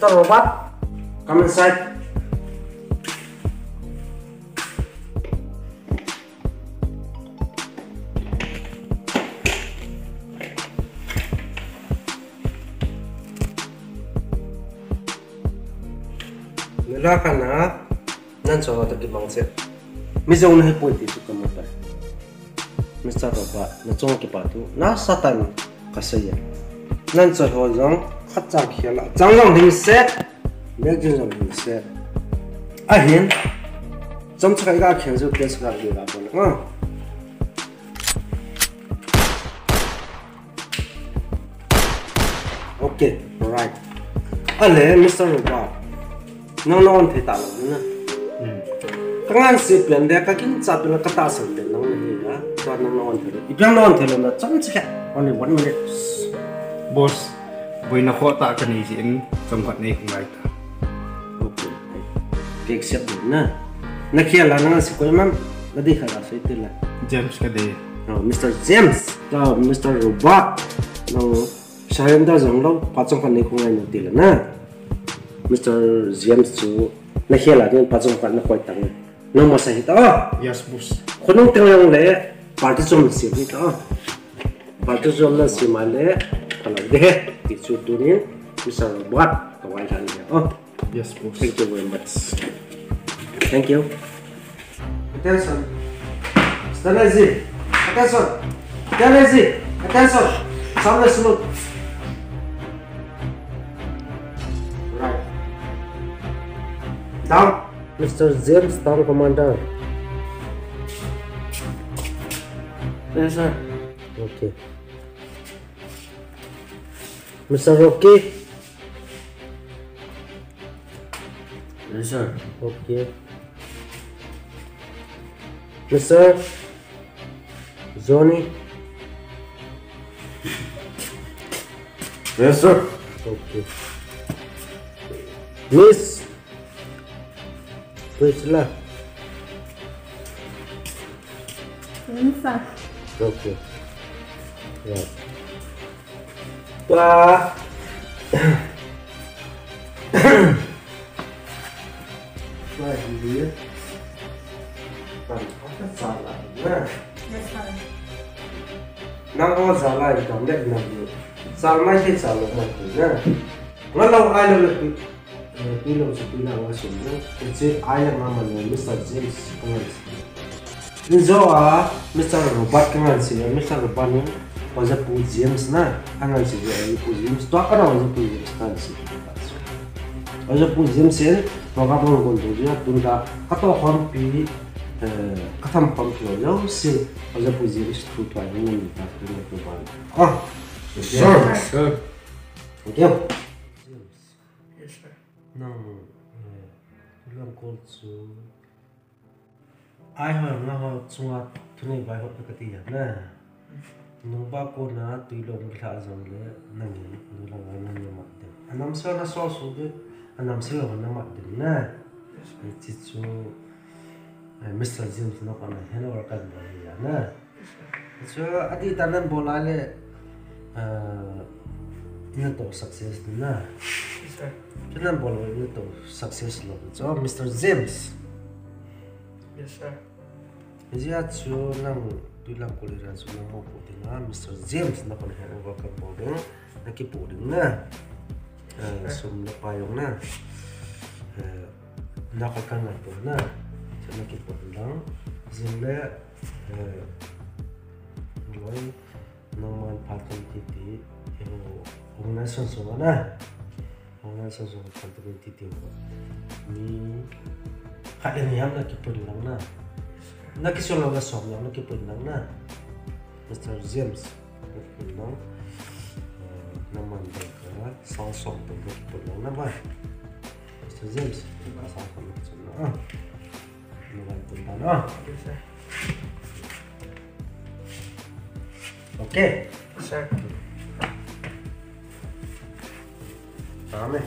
Mr. Robot, come inside. Nila ka na, nan so ta ki bang se. Mi zo na hipoi ti su kamu pa. Mr. Robot, na chong ki pa tu, na satan kasaya. Nan so ho zong khát chang khia la, chang long ding se. Mek jin zong ding se. A hin. Chom cái ga khen cái place ga ge ga bon. Ha. Okay, right. lẽ Mr. Robot. Nang nong thì tạo được nữa Các anh sẽ biến để các kinh tế là các ta sản phẩm nong này đó Cho nang thì được Ibang non thì là cái chỉ only one minute. Boss, boy na ko ta ka ni sin trong ni kung right. Okay. Cái accept được nè. Nãy kia là nang sẽ quay mang. Là đi khai là sẽ tiền là. James ka de. No, Mr. James. Đó, Mr. Robot. No, sayang dah jang lo. Pacong kan ni kung ay nanti lah na. Mr. James tu. Nãy kia là nên pacong kan na quay tăng. No masa hita. Oh, Yes, boss. khunung tengang le party zone si ni ta party zone na si ma le kalau de ti chu tu ni bisa buat kawai han ya oh. Yes, boss. thank you very much. Thank you. Attention. Easy attention. Easy attention. Samle smooth. Right. Down. Mr. James down commander. Yes, sir. Okay. Mr. Rocky. Yes, sir. Okay. Mr. Zoni. Yes, sir. Okay. Miss. Priscilla. Insa. Okay. Right. Tá. Maria. Salma. Nam o zala ikam dek nam yo. Salma şey salma ne? Walau aile lepi. Lepi lo sepina wa sumbu. Kecil aile mama ne Mr. James Prince. Nzoa Mr. Robert Prince ya Mr. Robert Prince. após a poesia, mas na análise de poesia, mas toca na é de tá, é poesia, mas é está nesse tipo de fase. Hoje a poesia, mas ele, toca a bola contra o dia, toca a tua rompe, a tua rompe, a tua rompe, a tua rompe, a tua rompe, a tua rompe, a tua rompe, a tua rompe, Ай хоо нэг хоо цуга түүний байгуулагдаг юм байна. nuba ko na tui lo ngi la zong le na ngi nu la ga na ma de anam sa na so su de anam sa lo na ma de na ti chu mr jim no ka na hello or ka ba ya na so adi ta nan bo la le ina to success na ཁྱི ཕྱད མམ གསི success lo so mr james yes sir ཁྱི ཕྱད tuilam kuliran rin so na mo po nga ah, Mr. James na kung over ka po din nakipuding na uh, sumlapayong na uh, nakakanan po na so nakipuding lang zimle uh, naman patong titi yung kung nasan suma na kung nasan suma patong titi mo ni kain yam nakipuding lang nah, na Naki sio longa song yang naki pun nang na. Mr. James naki pun nang. Naman baka song song pun naki não não vai, ba. Mr. James naka só pun naki pun nang. Ah. não, pun nang. Ah. Okay. Certo. Amém.